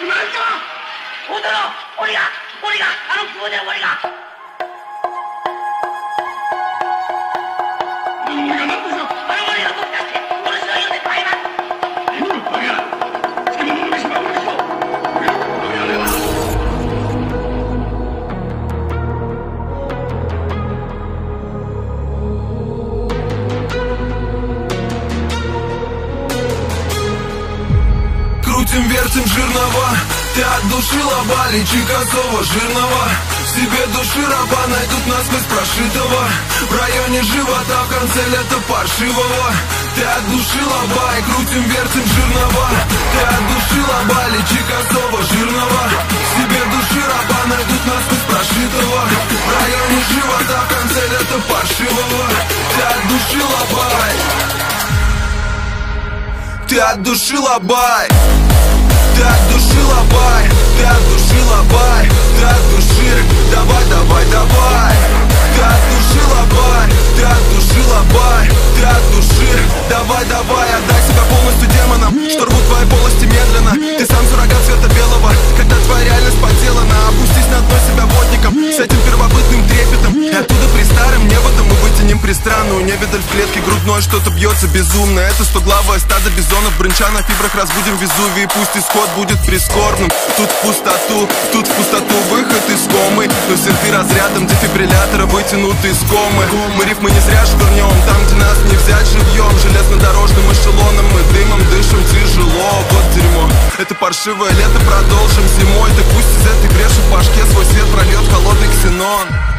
今んとこ俺が俺があの久で俺が。Крутим, вертим жирного. Ты от души лоба, лечи косого жирного Себе души раба найдут насквозь прошитого. В районе живота в конце лета паршивого. Ты от души лоба и крутим, вертим жирного. Ты от души лоба, лечи косого жирного Себе души раба найдут насквозь прошитого. В районе живота в конце лета паршивого. Ты от души лобай. Ты от души лобай ты от души лобай, ты от невидаль в клетке грудной, что-то бьется безумно. Это стоглавое стадо бизонов, брынча на фибрах разбудим Везувий, пусть исход будет прискорбным. Тут в пустоту, тут в пустоту выход из комы, но сердцы разрядом дефибриллятора вытянуты из комы. Мы рифмы не зря швырнем, там, где нас не взять живьем, железнодорожным эшелоном мы дымом дышим тяжело. Вот дерьмо, это паршивое лето продолжим зимой, так пусть из этой бреши в башке свой свет прольет холодный ксенон.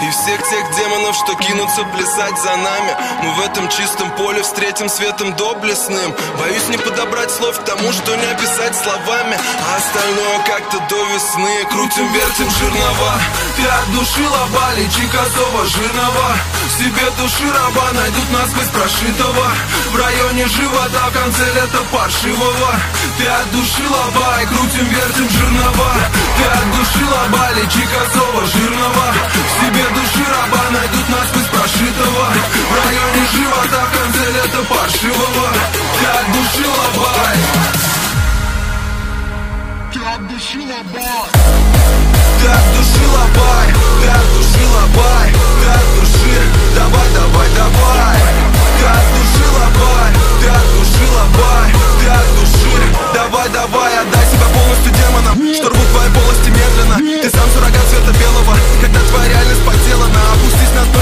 И всех тех демонов, что кинутся плясать за нами. Мы в этом чистом поле встретим светом доблестным. Боюсь не подобрать слов к тому, что не описать словами. А остальное как-то до весны. Крутим, вертим жирного Ты от души лоба, лечи косого жирного Себе души раба найдут насквозь прошитого. В районе живота в конце лета паршивого. Ты от души лоба и крутим, вертим жирного Ты от души лоба, лечи косого жирного Себе души раба найдут насквозь прошитого. В районе живота в конце лета паршивого Ты от души лобай. Ты от души лобай. Ты от души лобай. Ты от души отдай себя полностью демонам Что рвут твои полости медленно. Ты сам суррогат света белого Когда твоя реальность подделана. Опустись на дно